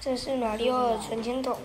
这是马里奥的存钱筒